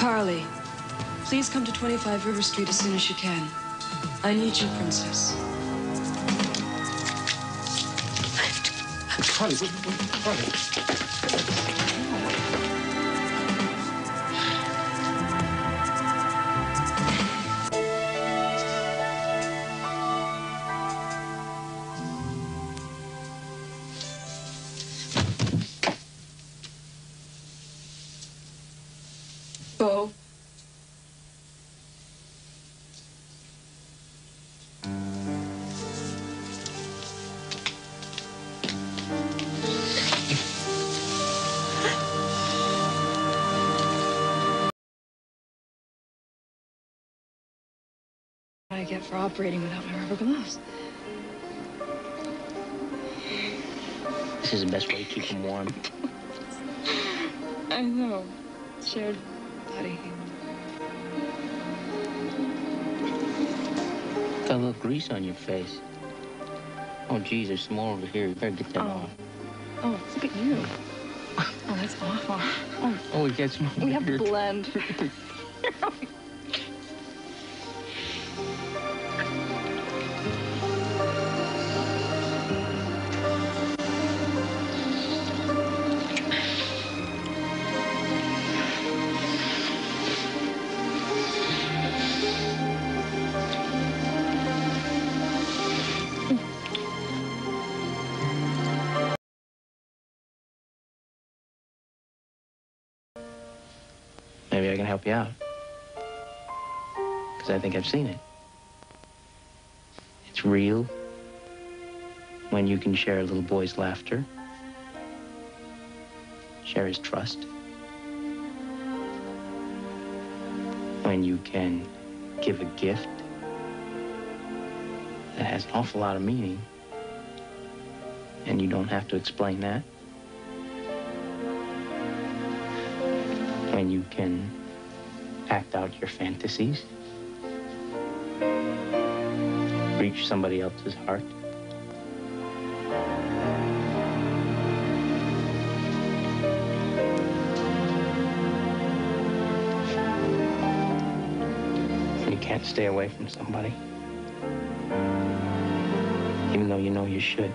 Carly, please come to 25 River Street as soon as you can. I need you, Princess. Carly, wait, wait, Carly. Bo. I get for operating without my rubber gloves. This is the best way to keep them warm. I know. Shared body. Got a little grease on your face. Oh, geez, there's some more over here. You better get that Oh. off. Oh, look at you. Oh, that's awful. Oh, Oh, we got some we have to here. blend. Maybe I can help you out. Because I think I've seen it. It's real when you can share a little boy's laughter, share his trust, when you can give a gift that has an awful lot of meaning, and you don't have to explain that. When you can act out your fantasies, reach somebody else's heart. You can't stay away from somebody, even though you know you should.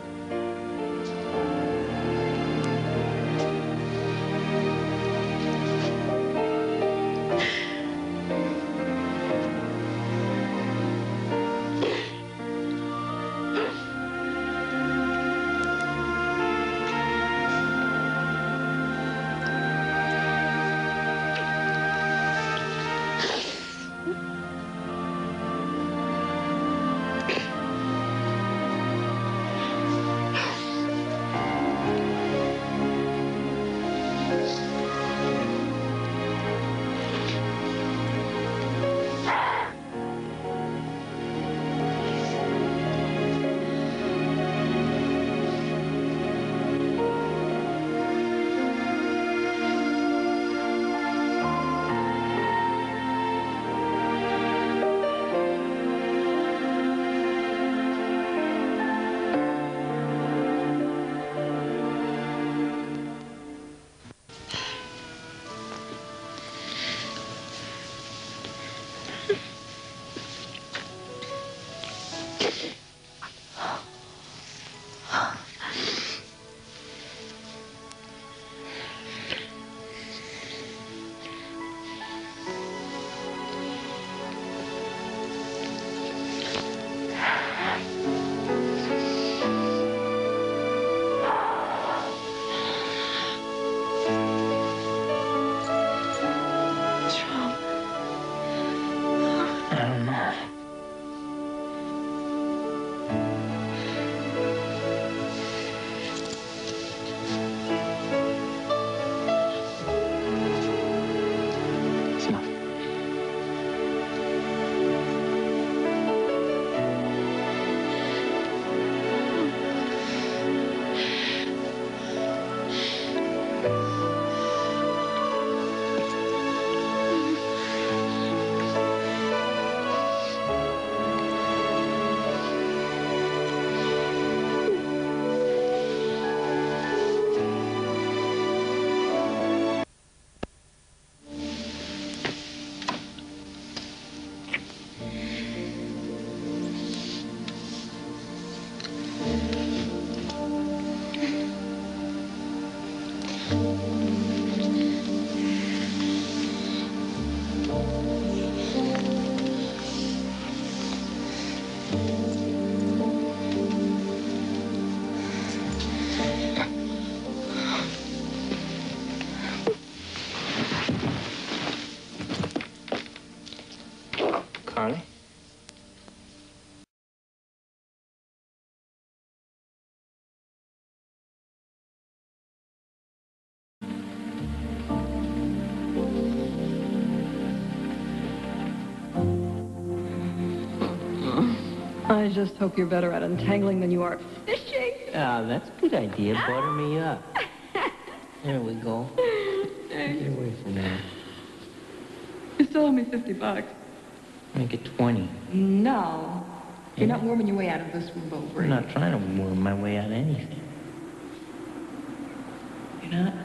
Carly? I just hope you're better at untangling than you are fishing. Ah, that's a good idea. Butter me up. There we go. Get away from that. You still owe me 50 bucks. Make it 20. No. You're not warming your way out of this room over I'm not trying to worm my way out of anything. You're not?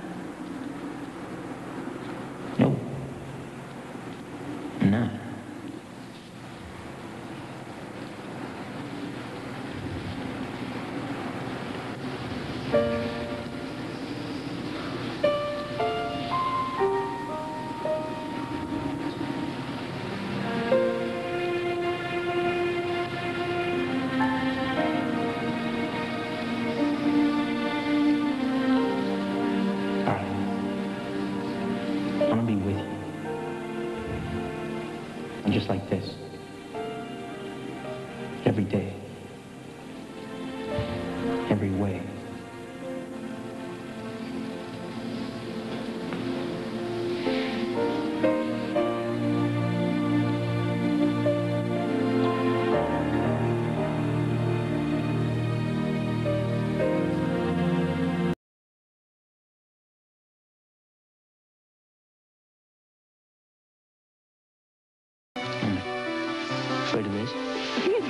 Afraid of this?